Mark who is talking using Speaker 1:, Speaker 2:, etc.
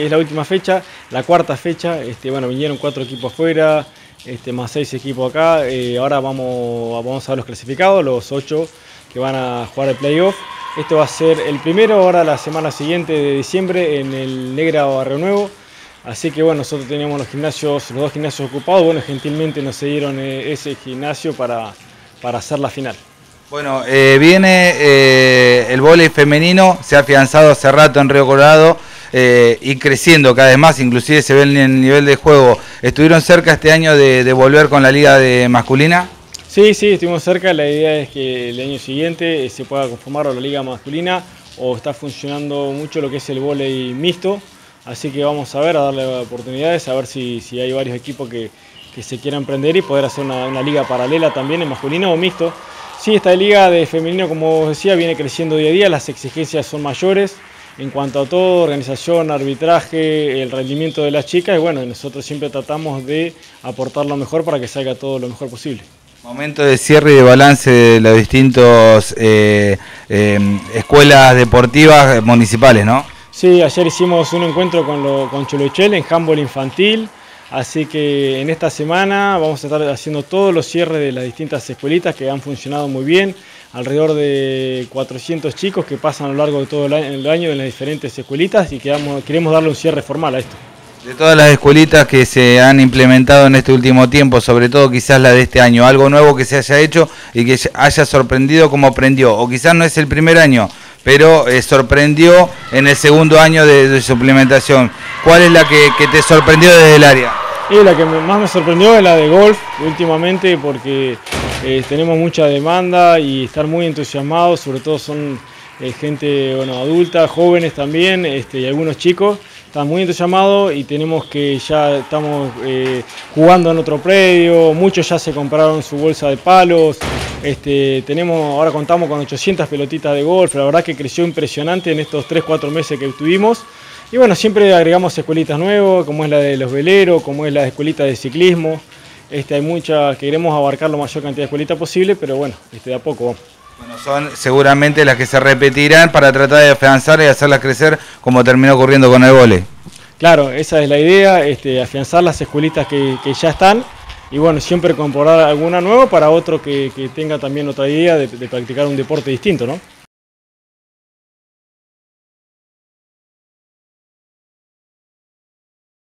Speaker 1: Es la última fecha, la cuarta fecha, este, bueno, vinieron cuatro equipos afuera, este, más seis equipos acá, eh, ahora vamos, vamos a ver los clasificados, los ocho que van a jugar el playoff. Esto va a ser el primero, ahora la semana siguiente de diciembre en el Negra Barrio Nuevo. Así que bueno, nosotros teníamos los gimnasios, los dos gimnasios ocupados, bueno, gentilmente nos cedieron eh, ese gimnasio para, para hacer la final.
Speaker 2: Bueno, eh, viene el vóley femenino, se ha afianzado hace rato en Río Colorado eh, y creciendo cada vez más, inclusive se ve en el nivel de juego. ¿Estuvieron cerca este año de, volver con la liga de masculina?
Speaker 1: Sí, sí, estuvimos cerca. La idea es que el año siguiente se pueda conformar la liga masculina o está funcionando mucho lo que es el vóley mixto. Así que vamos a ver, a darle oportunidades, a ver si, hay varios equipos que, se quieran emprender y poder hacer una, liga paralela también en masculino o mixto. Sí, esta liga de femenino, como decía, viene creciendo día a día, las exigencias son mayores en cuanto a todo, organización, arbitraje, el rendimiento de las chicas, y bueno, nosotros siempre tratamos de aportar lo mejor para que salga todo lo mejor posible.
Speaker 2: Momento de cierre y de balance de las distintas eh, em, escuelas deportivas municipales, ¿no?
Speaker 1: Sí, ayer hicimos un encuentro con, lo, con Cholochel en handball infantil, Así que en esta semana vamos a estar haciendo todos los cierres de las distintas escuelitas que han funcionado muy bien. Alrededor de 400 chicos que pasan a lo largo de todo el año en las diferentes escuelitas y queremos darle un cierre formal a esto.
Speaker 2: De todas las escuelitas que se han implementado en este último tiempo, sobre todo quizás la de este año, algo nuevo que se haya hecho y que haya sorprendido como aprendió, o quizás no es el primer año, pero eh, sorprendió en el segundo año de, su implementación. ¿Cuál es la que te sorprendió desde el área?
Speaker 1: Y la que más me sorprendió es la de golf últimamente porque eh, tenemos mucha demanda y estar muy entusiasmados, sobre todo son eh, gente bueno, adulta, jóvenes también este, y algunos chicos. Están muy entusiasmados y tenemos que ya estamos eh, jugando en otro predio, muchos ya se compraron su bolsa de palos, este, tenemos, ahora contamos con 800 pelotitas de golf, la verdad que creció impresionante en estos 3-4 meses que estuvimos. Y bueno, siempre agregamos escuelitas nuevas, como es la de los veleros, como es la escuelita de ciclismo. Este, hay muchas, queremos abarcar la mayor cantidad de escuelitas posible, pero bueno, este, de a poco vamos.
Speaker 2: Bueno, son seguramente las que se repetirán para tratar de afianzar y hacerlas crecer como terminó ocurriendo con el vole.
Speaker 1: Claro, esa es la idea, este, afianzar las escuelitas que, ya están y bueno, siempre incorporar alguna nueva para otro que, tenga también otra idea de, de practicar un deporte distinto, ¿no?